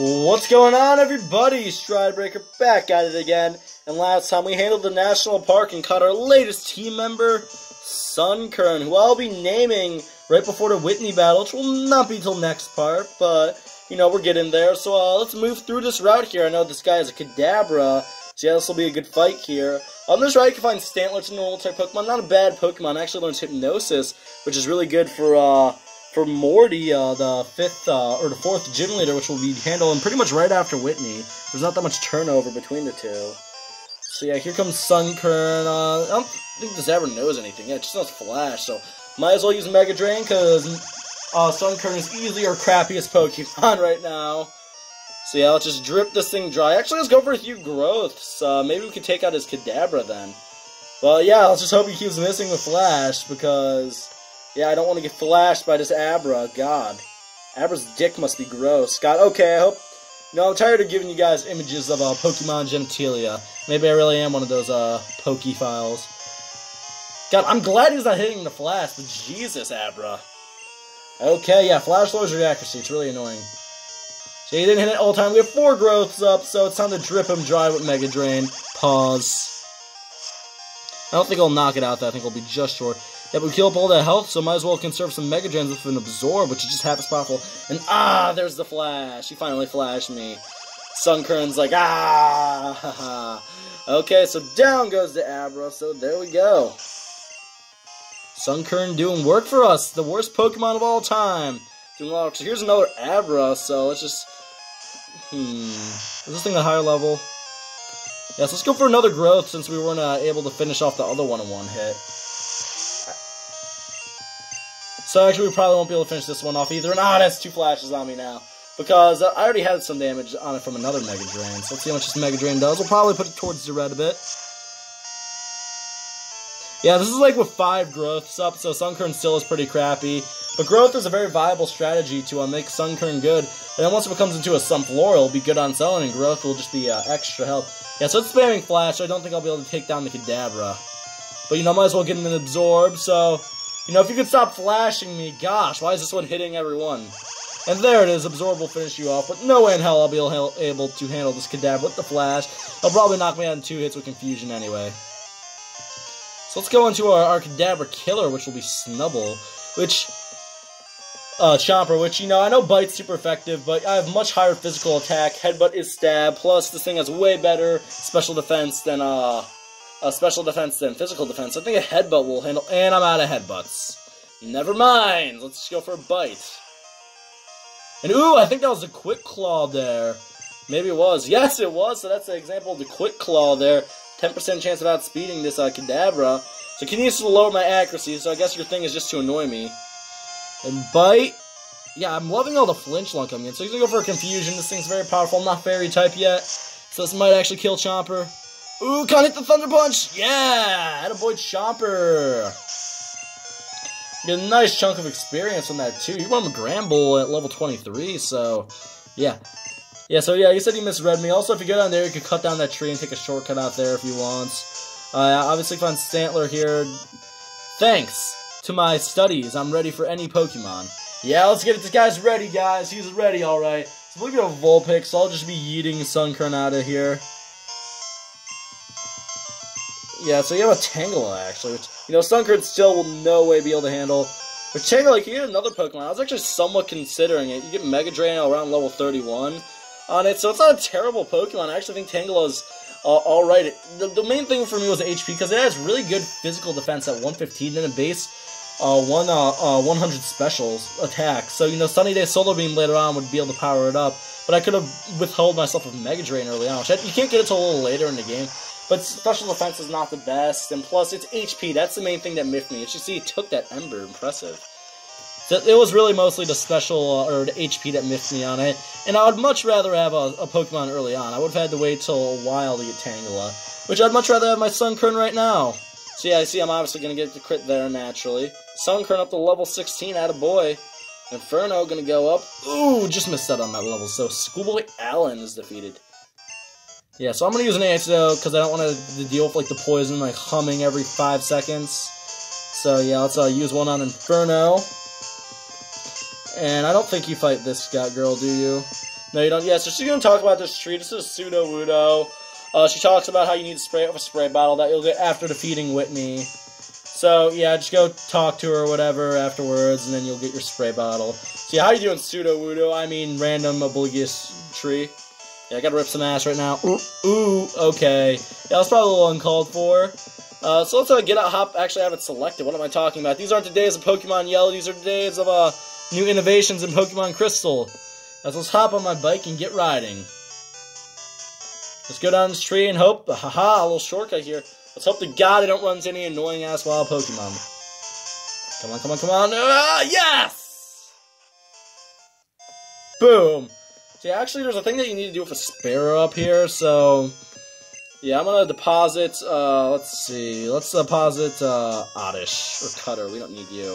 What's going on, everybody? Stridebreaker back at it again. And last time we handled the national park and caught our latest team member, Sunkern, who I'll be naming right before the Whitney battle, which will not be till next part, but you know we're getting there. So uh, let's move through this route here. I know this guy is a Kadabra, so yeah, this will be a good fight here. On this route, you can find Stantler, it's a normal type Pokemon, not a bad Pokemon. I actually learns Hypnosis, which is really good for uh, for Morty, uh, the fifth uh, or the fourth gym leader, which will be handling pretty much right after Whitney. There's not that much turnover between the two. So yeah, here comes Sunkern. Uh, I don't think this ever knows anything. Yeah, it just knows Flash, so might as well use Mega Drain because uh, Sunkern is easily our crappiest Pokemon right now. So yeah, let's just drip this thing dry. Actually, let's go for a few growths. Uh, maybe we could take out his Kadabra then. Well, yeah, let's just hope he keeps missing with Flash because yeah, I don't want to get flashed by this Abra. God. Abra's dick must be gross. God, okay, I hope... No, I'm tired of giving you guys images of uh, Pokemon genitalia. Maybe I really am one of those uh, Poke files. God, I'm glad he's not hitting the Flash, but Jesus, Abra. Okay, yeah, Flash lowers your accuracy. It's really annoying. So he didn't hit it all the time. We have four growths up, so it's time to drip him dry with Mega Drain. Pause. I don't think I'll knock it out, though. I think it'll be just short. Yeah, we kill up all that health, so might as well conserve some Mega Gems with an Absorb, which is just half as powerful. And ah, there's the flash. He finally flashed me. Sunkern's like, ah, Okay, so down goes the Abra, so there we go. Sunkern doing work for us, the worst Pokemon of all time. Doing a lot of, here's another Abra, so let's just, hmm, is this thing a higher level? Yeah, so let's go for another growth since we weren't uh, able to finish off the other one in one hit. So actually, we probably won't be able to finish this one off either. And ah, that's two flashes on me now. Because uh, I already had some damage on it from another Mega Drain. So let's see how much this Mega Drain does. We'll probably put it towards the red a bit. Yeah, this is like with five growths up, so Sunkern still is pretty crappy. But growth is a very viable strategy to uh, make Sunkern good. And then once it becomes into a Sunflora, it'll be good on own, and growth will just be uh, extra help. Yeah, so it's spamming Flash, so I don't think I'll be able to take down the Kadabra. But, you know, might as well get an Absorb, so you know, if you could stop flashing me, gosh, why is this one hitting everyone? And there it is, Absorb will finish you off, but no way in hell I'll be able to handle this Kadabra with the Flash. He'll probably knock me out in two hits with Confusion anyway. So let's go into our, our Kadabra Killer, which will be Snubbull, which... Uh, Chomper, which, you know, I know Bite's super effective, but I have much higher physical attack, Headbutt is stab, plus this thing has way better special defense than, uh, uh, special defense than physical defense. I think a headbutt will handle, and I'm out of headbutts. Never mind. Let's just go for a bite. And ooh, I think that was a quick claw there. Maybe it was. Yes, it was. So that's the example of the quick claw there. 10% chance of outspeeding this uh, Kadabra. So can you to lower my accuracy, so I guess your thing is just to annoy me. And bite. Yeah, I'm loving all the flinch lung coming in. So he's gonna go for a confusion. This thing's very powerful. I'm not fairy type yet. So this might actually kill Chomper. Ooh, can't hit the Thunder Punch! Yeah! a Attaboy Chomper! Get a nice chunk of experience on that, too. You won the Granbull at level 23, so... Yeah. Yeah, so yeah, you said you misread me. Also, if you go down there, you can cut down that tree and take a shortcut out there if you want. Uh, obviously, found Stantler here. Thanks to my studies, I'm ready for any Pokemon. Yeah, let's get it. This guy's ready, guys. He's ready, alright. So look at a Vulpix, so I'll just be yeeting Sunkern out of here. Yeah, so you have a Tangela, actually, which, you know, Sunkern still will no way be able to handle. But Tangela, you get another Pokemon. I was actually somewhat considering it. You get Mega Drain around level 31 on it, so it's not a terrible Pokemon. I actually think Tangela's uh, alright. The, the main thing for me was HP, because it has really good physical defense at 115 in a base. Uh, one uh, uh, 100 specials attack. So, you know, Sunny Day Solar Beam later on would be able to power it up. But I could have withheld myself with Mega Drain early on. you can't get it till a little later in the game. But special defense is not the best, and plus it's HP. That's the main thing that miffed me. Just see, he took that Ember. Impressive. So it was really mostly the special, uh, or the HP that miffed me on it. And I would much rather have a, a, Pokemon early on. I would have had to wait till a while to get Tangela. Which I'd much rather have my Sunkern right now. So yeah, I see I'm obviously going to get the crit there naturally. Sunkern up to level 16, out of boy. Inferno going to go up. Ooh, just missed out on that level. So Schoolboy Alan is defeated. Yeah, so I'm going to use an antidote because I don't want to deal with like the poison like humming every five seconds. So yeah, let's uh, use one on Inferno. And I don't think you fight this Scott girl, do you? No, you don't. Yeah, so she's gonna talk about this tree. This is Sudowoodo. Uh, she talks about how you need to spray it with a spray bottle that you'll get after defeating Whitney. So yeah, just go talk to her or whatever afterwards, and then you'll get your spray bottle. So yeah, how you doing, Sudowoodo? I mean, random oblivious tree. Yeah, I gotta rip some ass right now. Ooh, ooh okay. Yeah, that's probably a little uncalled for. Uh, so let's uh, get out, hop, actually I have it selected. What am I talking about? These aren't the days of Pokemon Yellow, these are the days of, uh, new innovations in Pokemon Crystal. So let's hop on my bike and get riding. Let's go down this tree and hope, haha, a little shortcut here. Let's hope to God I don't run into any annoying ass wild Pokemon. Come on, come on, come on. Ah, yes! Boom. See, actually, there's a thing that you need to do with a Spearow up here, so... Yeah, I'm gonna deposit, uh, let's see, let's deposit, uh, Oddish, or Cutter, we don't need you.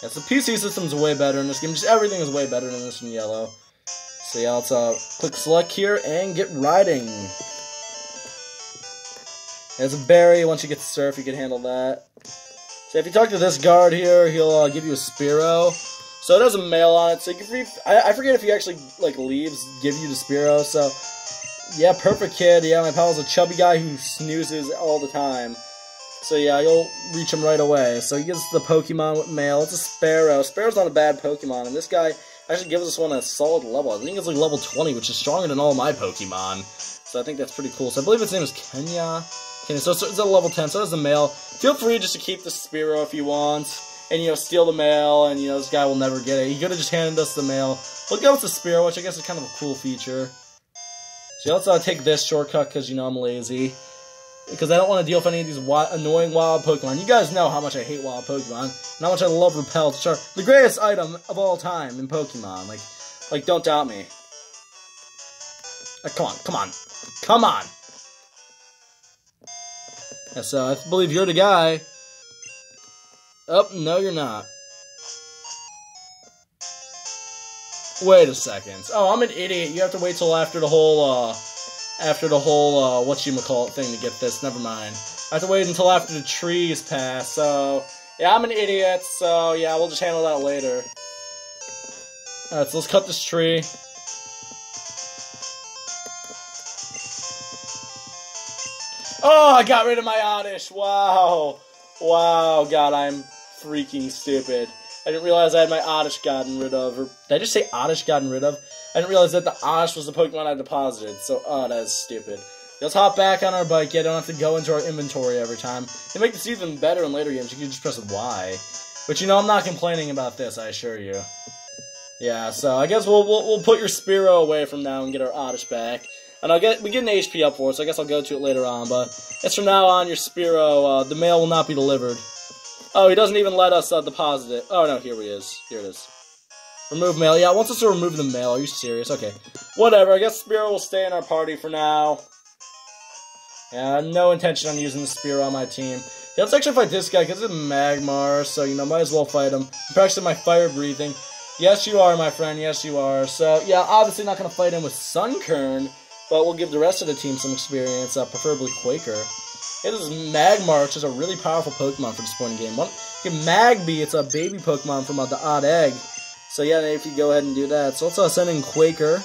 Yeah, so PC system's way better in this game, just everything is way better than this in Yellow. So yeah, let's, uh, click select here and get riding. There's a berry, once you get to surf, you can handle that. So if you talk to this guard here, he'll, uh, give you a Spearow. So it has a mail on it, so you can, I, I forget if he actually, like, leaves, give you the Spearow, so... Yeah, perfect kid. Yeah, my pal's a chubby guy who snoozes all the time. So yeah, you'll reach him right away. So he gets the Pokemon with mail. It's a Spearow. Spearow's not a bad Pokemon, and this guy actually gives us one a solid level. I think it's like level 20, which is stronger than all my Pokemon. So I think that's pretty cool. So I believe its name is Kenya. Kenya. So, it's a level 10, so it's a mail. Feel free just to keep the Spearow if you want. And, you know, steal the mail, and, you know, this guy will never get it. He could have just handed us the mail. We'll go with the Spearow, which I guess is kind of a cool feature. So let's uh, take this shortcut because, you know, I'm lazy. Because I don't want to deal with any of these wild, annoying wild Pokemon. You guys know how much I hate wild Pokemon. And how much I love Repel, are the greatest item of all time in Pokemon. Like, like don't doubt me. Uh, come on, come on. Come on! Yeah, so I believe you're the guy. Oh, no, you're not. Wait a second. Oh, I'm an idiot. You have to wait till after the whole, uh, after the whole, uh, what you call it thing to get this. Never mind. I have to wait until after the trees pass, so, yeah, I'm an idiot, so, yeah, we'll just handle that later. Alright, so let's cut this tree. Oh, I got rid of my Oddish. Wow. Wow, God, I'm freaking stupid. I didn't realize I had my Oddish gotten rid of. Or did I just say Oddish gotten rid of? I didn't realize that the Oddish was the Pokemon I deposited. So, oh, that is stupid. Let's hop back on our bike. Yeah, don't have to go into our inventory every time. To make this even better in later games, you can just press Y. But you know, I'm not complaining about this, I assure you. Yeah, so I guess we'll, we'll, we'll put your Spearow away from now and get our Oddish back. And I'll get we get an HP up for it, so I guess I'll go to it later on. But it's from now on, your Spearow, uh, the mail will not be delivered. Oh, he doesn't even let us uh, deposit it. Oh, no, here he is. Here it is. Remove mail. Yeah, wants us to remove the mail. Are you serious? Okay. Whatever. I guess Spearow will stay in our party for now. Yeah, no intention on using the Spearow on my team. Yeah, let's actually fight this guy, because it's Magmar, so, you know, might as well fight him. I'm practicing my fire breathing. Yes, you are, my friend. Yes, you are. So, yeah, obviously not going to fight him with Sunkern, but we'll give the rest of the team some experience, uh, preferably Quaker. It is Magmar, which is a really powerful Pokemon for this point in game. One, Magby, it's a baby Pokemon from uh, the Odd Egg. So yeah, if you go ahead and do that. So let's uh, send in Quaker.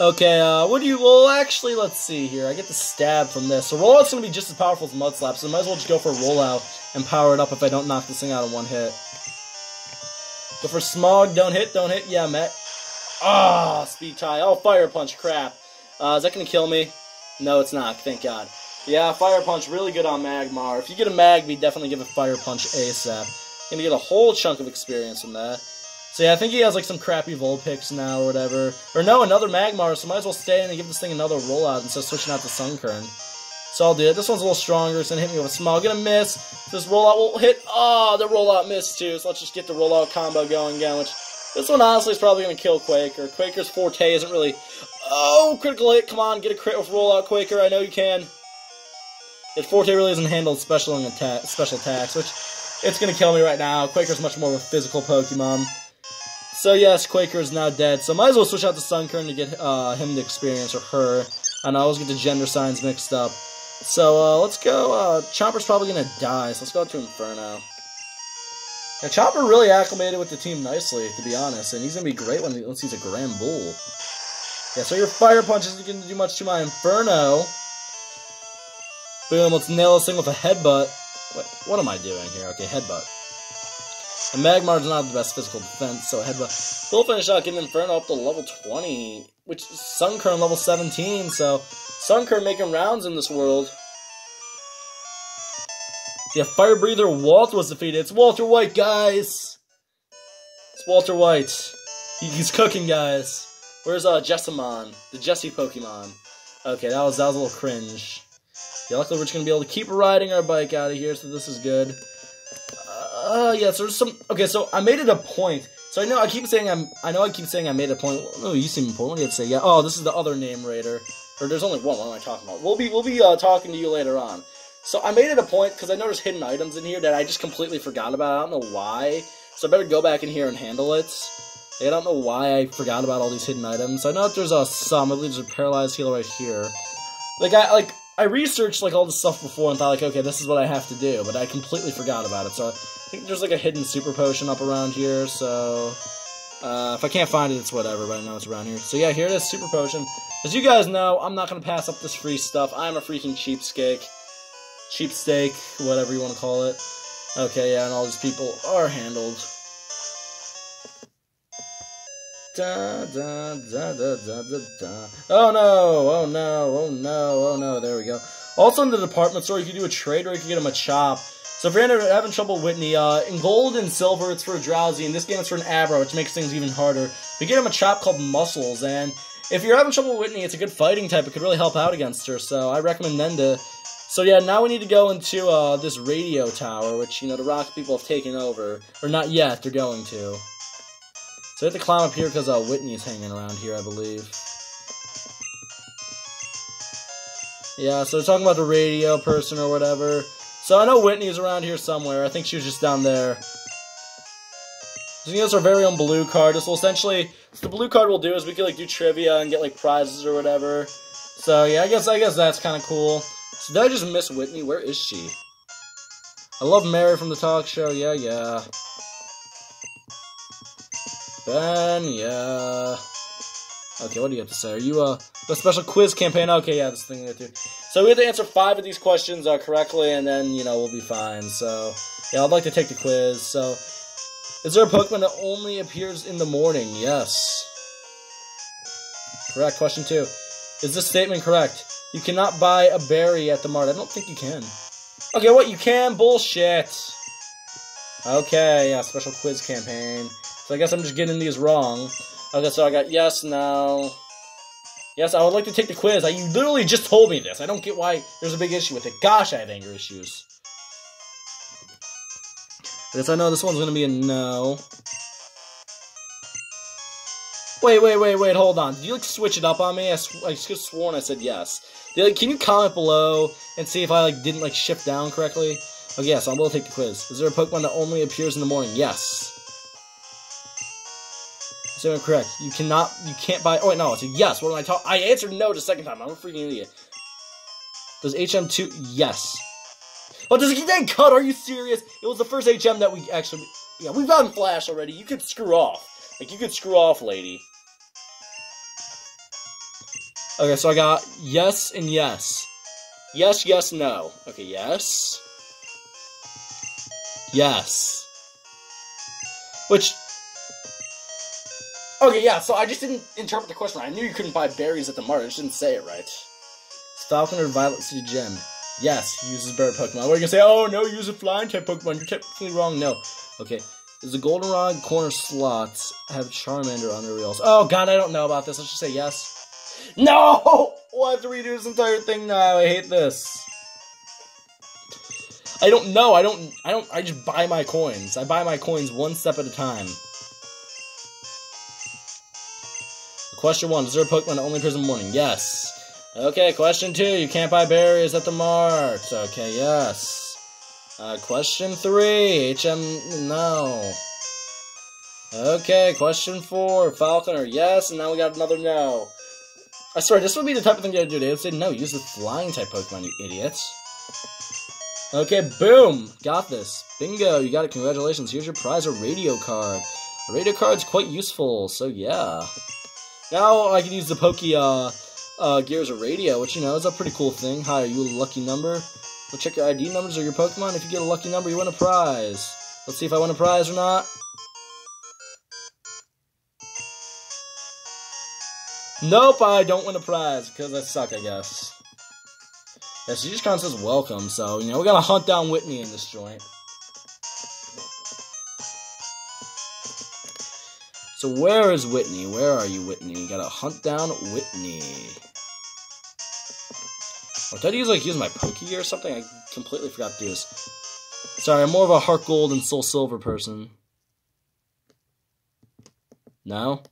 Okay, uh, what do you, well, actually, let's see here. I get the stab from this. So Rollout's to be just as powerful as Mudslap, so I might as well just go for Rollout and power it up if I don't knock this thing out in one hit. Go for Smog, don't hit, don't hit. Yeah, Matt. Ah, oh, speed tie. Oh, Fire Punch, crap. Uh, is that going to kill me? No, it's not, thank God. Yeah, Fire Punch, really good on Magmar. If you get a Magby, definitely give a Fire Punch ASAP. Gonna get a whole chunk of experience from that. So yeah, I think he has like some crappy Vulpix now or whatever. Or no, another Magmar, so might as well stay and give this thing another rollout instead of switching out to Sunkern. So I'll do it. This one's a little stronger. It's gonna hit me with a Smog. Gonna miss. This rollout will hit. Oh, the rollout missed too. So let's just get the rollout combo going again. Which this one honestly is probably gonna kill Quaker. Quaker's forte isn't really. Oh, critical hit. Come on, get a crit with rollout, Quaker. I know you can. His forte really isn't handled special attack, special attacks, which it's gonna kill me right now. Quaker's much more of a physical Pokemon. So yes, Quaker is now dead. So might as well switch out to Sunkern to get uh, him the experience or her. And I always get the gender signs mixed up. So uh, let's go. Uh, Chomper's probably gonna die, so let's go to Inferno. Now, Chopper really acclimated with the team nicely, to be honest, and he's gonna be great when he, once he's a Granbull. Yeah, so your fire punch isn't gonna do much to my Inferno. Boom, let's nail this thing with a headbutt. What, what am I doing here? Okay, headbutt. And Magmar's not the best physical defense, so headbutt. We'll finish out getting Inferno up to level 20, which Sunkern level 17, so Sunkern making rounds in this world. Yeah, Fire Breather Walt was defeated. It's Walter White, guys! It's Walter White. He's cooking, guys. Where's uh Jessamon? The Jessie Pokemon. Okay, that was that was a little cringe. Yeah, luckily we're just gonna be able to keep riding our bike out of here, so this is good. Uh, yeah, so there's some. Okay, so I made it a point. So I know I keep saying I'm. I know I keep saying I made a point. No, you seem important. To say? Yeah. Oh, this is the other Name Rater. Or there's only one. What am I talking about? We'll be we'll be uh, talking to you later on. So I made it a point because I noticed hidden items in here that I just completely forgot about. I don't know why. So I better go back in here and handle it. I don't know why I forgot about all these hidden items. I know that there's a some. I believe there's a paralyzed healer right here. Like I like I researched like all this stuff before and thought like, okay, this is what I have to do, but I completely forgot about it. So I think there's like a hidden super potion up around here. So uh, if I can't find it, it's whatever. But I know it's around here. So yeah, here it is, super potion. As you guys know, I'm not gonna pass up this free stuff. I'm a freaking cheapskate, cheapsteak, whatever you want to call it. Okay, yeah, and all these people are handled. Da, da, da, da, da, da, da. Oh no, oh no, oh no, oh no, there we go. Also in the department store, you can do a trade or you can get him a Machop. So if you're having trouble with Whitney, uh, in gold and silver, it's for a Drowzee. In this game, it's for an Abra, which makes things even harder. We get him a Machop called Muscles, and if you're having trouble with Whitney, it's a good fighting type. It could really help out against her, so I recommend Nenda. So yeah, now we need to go into uh, this radio tower, which, you know, the rock people have taken over. Or not yet, they're going to. So we have to climb up here because uh, Whitney's hanging around here, I believe. Yeah, so they're talking about the radio person or whatever. So I know Whitney's around here somewhere. I think she was just down there. So that's our very own blue card. This will essentially, the blue card will do is we can like do trivia and get like prizes or whatever. So yeah, I guess I guess that's kind of cool. So did I just miss Whitney? Where is she? I love Mary from the talk show. Yeah, yeah. Ben, yeah. Okay, what do you have to say? Are you uh, a special quiz campaign? Okay, yeah, this thing too. So we have to answer five of these questions uh, correctly, and then you know we'll be fine. So yeah, I'd like to take the quiz. So, is there a Pokemon that only appears in the morning? Yes. Correct. Question two. Is this statement correct? You cannot buy a berry at the mart. I don't think you can. Okay, what? You can? Bullshit. Okay, yeah, special quiz campaign. So I guess I'm just getting these wrong. Okay, so I got yes, no. Yes, I would like to take the quiz. I, you literally just told me this. I don't get why there's a big issue with it. Gosh, I have anger issues. Guess I know this one's to be a no. Wait, wait, wait, wait, hold on. Did you, like, switch it up on me? I, sw I just sworn I said yes. Like, can you comment below and see if I, like, didn't, like, shift down correctly? Okay, yes, I will take the quiz. Is there a Pokemon that only appears in the morning? Yes. So correct. You cannot. You can't buy. Oh wait, no. It's a yes. What am I talking? I answered no the second time. I'm a freaking idiot. Does HM two? Yes. Oh, does it get cut? Are you serious? It was the first HM that we actually. Yeah, we've gotten Flash already. You could screw off. Like you could screw off, lady. Okay, so I got yes and yes. Yes, yes, no. Okay, yes. Yes. Which Okay, yeah, so I just didn't interpret the question right. I knew you couldn't buy berries at the mart, I just didn't say it right. Falkner Violet City Gym? Yes, he uses bird Pokemon. What are you gonna say? Oh, no, use a flying type Pokemon. You're technically wrong. No. Okay. Does the Goldenrod corner slots have Charmander on the reels? Oh, God, I don't know about this. Let's just say yes. No! We'll have to redo this entire thing now. I hate this. I don't know. I don't. I don't. I just buy my coins. I buy my coins one step at a time. Question one, is there a Pokemon that only appears in the morning? Yes. Okay, question two, you can't buy berries at the mart. Okay, yes. Uh, question three, HM, no. Okay, question four, Falkner, yes, and now we got another no. I swear, this would be the type of thing you would do. They would say, no, use the flying type Pokemon, you idiots. Okay, boom! Got this. Bingo, you got it. Congratulations. Here's your prize, a radio card. A radio card's quite useful, so yeah. Now I can use the Poke uh, uh, Gears of Radio, which, you know, is a pretty cool thing. Hi, are you a lucky number? Go check your ID numbers or your Pokemon. If you get a lucky number, you win a prize. Let's see if I win a prize or not. Nope, I don't win a prize because I suck, I guess. Yeah, she just kind of says welcome, so, you know, we gotta hunt down Whitney in this joint. So where is Whitney? Where are you, Whitney? We gotta hunt down Whitney. Or did I use, like, use my Pokey or something? I completely forgot to do this. Sorry, I'm more of a Heart Gold and Soul Silver person. No?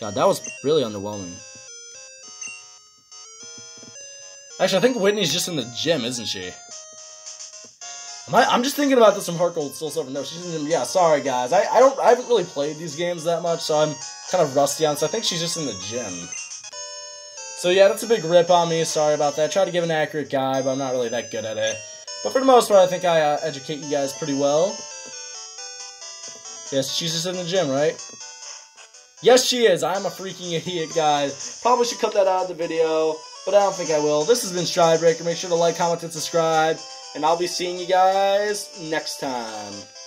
God, that was really underwhelming. Actually, I think Whitney's just in the gym, isn't she? I, I'm just thinking about this from Heart Gold, Soul Silver. No, she's in. Yeah, sorry guys. I, I don't I haven't really played these games that much, so I'm kind of rusty on. So I think she's just in the gym. So yeah, that's a big rip on me. Sorry about that. I try to give an accurate guide, but I'm not really that good at it. But for the most part, I think I uh, educate you guys pretty well. Yes, she's just in the gym, right? Yes, she is. I'm a freaking idiot, guys. Probably should cut that out of the video, but I don't think I will. This has been Stridebreaker. Make sure to like, comment, and subscribe. And I'll be seeing you guys next time.